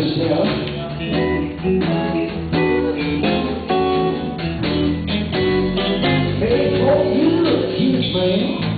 yourself. Hey, oh, you cute, man.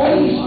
You